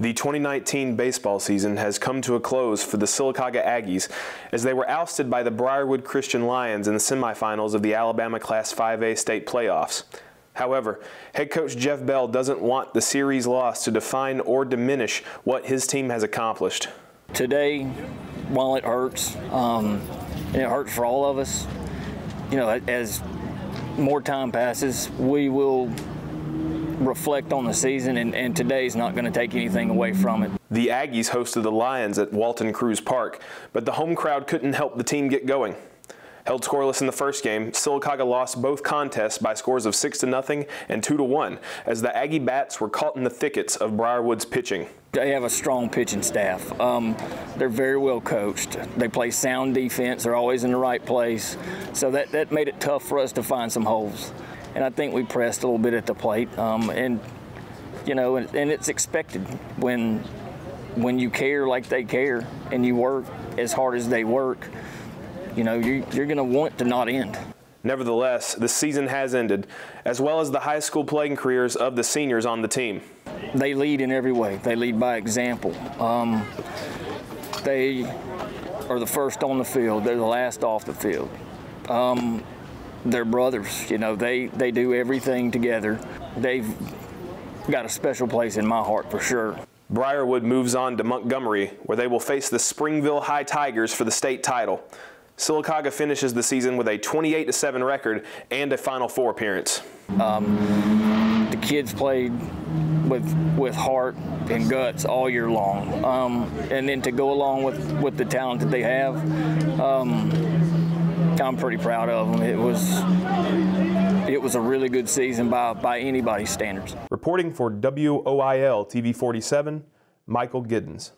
The 2019 baseball season has come to a close for the Sylacauga Aggies as they were ousted by the Briarwood Christian Lions in the semifinals of the Alabama Class 5A state playoffs. However, head coach Jeff Bell doesn't want the series loss to define or diminish what his team has accomplished. Today, while it hurts, um, and it hurts for all of us, you know, as more time passes, we will reflect on the season, and, and today's not going to take anything away from it. The Aggies hosted the Lions at Walton Cruz Park, but the home crowd couldn't help the team get going. Held scoreless in the first game, Sylacauga lost both contests by scores of 6 to nothing and 2 to 1 as the Aggie bats were caught in the thickets of Briarwood's pitching. They have a strong pitching staff. Um, they're very well coached. They play sound defense. They're always in the right place. So that, that made it tough for us to find some holes and I think we pressed a little bit at the plate. Um, and you know, and, and, it's expected when when you care like they care and you work as hard as they work. You know, you, you're going to want to not end. Nevertheless, the season has ended, as well as the high school playing careers of the seniors on the team. They lead in every way. They lead by example. Um, they are the first on the field. They're the last off the field. Um, they're brothers. You know, they, they do everything together. They've got a special place in my heart for sure. Briarwood moves on to Montgomery, where they will face the Springville High Tigers for the state title. Sylacauga finishes the season with a 28-7 record and a Final Four appearance. Um, the kids played with with heart and guts all year long, um, and then to go along with with the talent that they have, um, I'm pretty proud of them. It was it was a really good season by by anybody's standards. Reporting for WOIL TV 47, Michael Giddens.